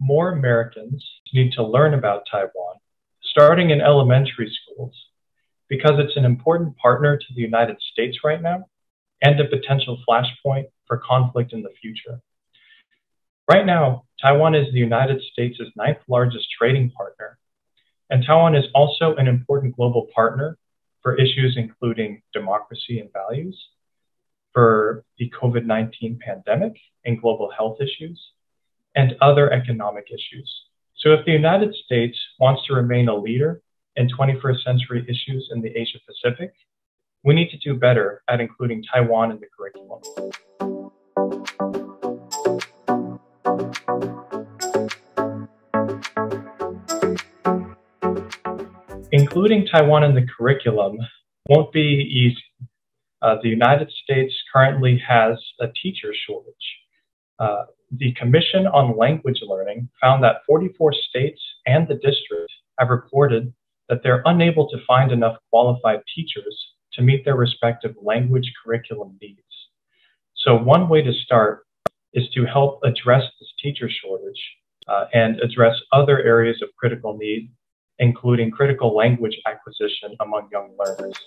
More Americans need to learn about Taiwan, starting in elementary schools, because it's an important partner to the United States right now and a potential flashpoint for conflict in the future. Right now, Taiwan is the United States' ninth largest trading partner, and Taiwan is also an important global partner for issues including democracy and values, for the COVID 19 pandemic and global health issues, and other economic issues. So, if the United States wants to remain a leader in 21st century issues in the Asia Pacific, we need to do better at including Taiwan in the curriculum. Including Taiwan in the curriculum won't be easy. Uh, the United States currently has a teacher shortage. Uh, the Commission on Language Learning found that 44 states and the district have reported that they're unable to find enough qualified teachers to meet their respective language curriculum needs. So, one way to start is to help address this teacher shortage uh, and address other areas of critical need, including critical language acquisition among young learners.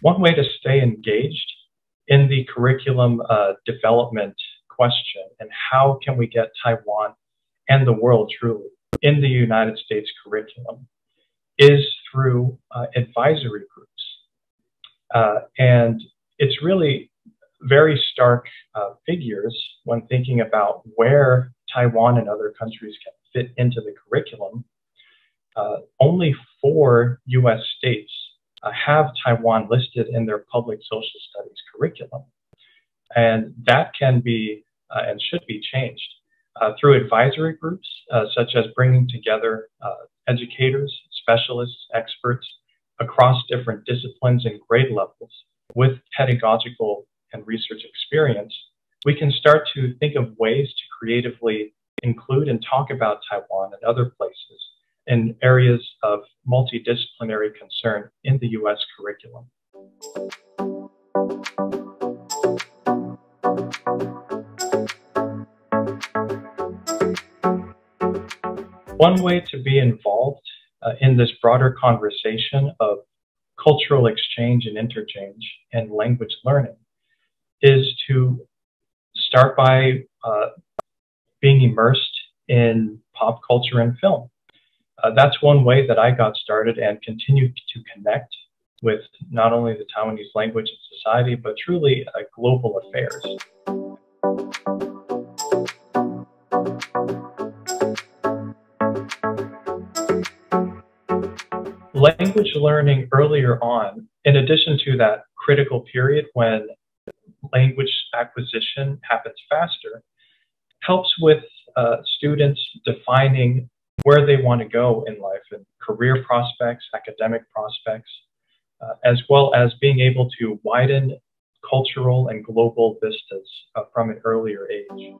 One way to stay engaged in the curriculum uh, development question and how can we get Taiwan and the world truly in the United States curriculum is through uh, advisory groups. Uh, and it's really very stark uh, figures when thinking about where Taiwan and other countries can fit into the curriculum. Uh, only four US states uh, have Taiwan listed in their public social studies curriculum. And that can be uh, and should be changed uh, through advisory groups, uh, such as bringing together educators, specialists, experts across different disciplines and grade levels with pedagogical and research experience, we can start to think of ways to creatively include and talk about Taiwan and other places in areas of multidisciplinary concern in the US curriculum. One way to be involved uh, in this broader conversation of cultural exchange and interchange and language learning is to start by uh, being immersed in pop culture and film. Uh, that's one way that I got started and continue to connect with not only the Taiwanese language and society, but truly uh, global affairs. language learning earlier on, in addition to that critical period when language acquisition happens faster, helps with uh, students defining where they want to go in life and career prospects, academic prospects, uh, as well as being able to widen cultural and global vistas uh, from an earlier age.